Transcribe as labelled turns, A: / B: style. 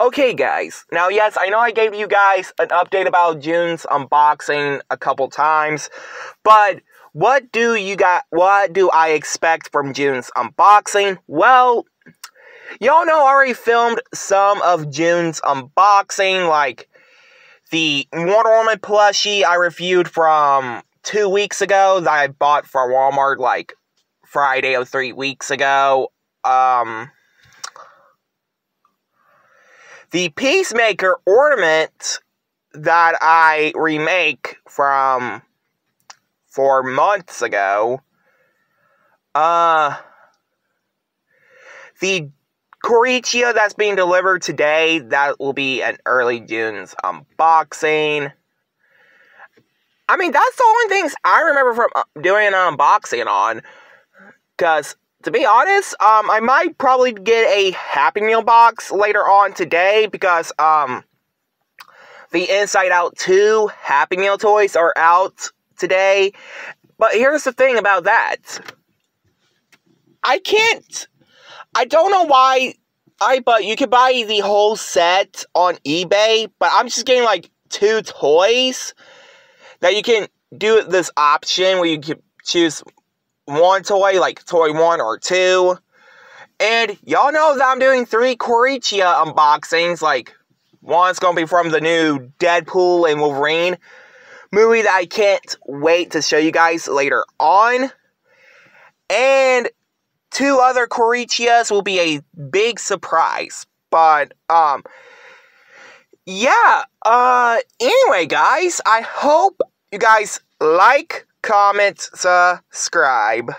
A: Okay, guys. Now, yes, I know I gave you guys an update about June's unboxing a couple times, but what do you got? What do I expect from June's unboxing? Well, y'all know I already filmed some of June's unboxing, like the Wonder Woman plushie I reviewed from two weeks ago that I bought for Walmart like Friday or three weeks ago. Um, the Peacemaker ornament that I remake from four months ago. Uh, the Kuricha that's being delivered today, that will be an early June's unboxing. I mean, that's the only things I remember from uh, doing an unboxing on. Because, to be honest, um, I might probably get a Happy Meal box later on today because, um, the Inside Out 2 Happy Meal toys are out today. But here's the thing about that. I can't. I don't know why. I but you can buy the whole set on eBay, but I'm just getting like two toys that you can do this option where you can choose one toy, like toy one or two. And y'all know that I'm doing three Kuricha unboxings. Like, one's gonna be from the new Deadpool and Wolverine movie that I can't wait to show you guys later on. And two other Kurichas will be a big surprise. But, um, yeah, uh, anyway, guys, I hope you guys like, comment, subscribe.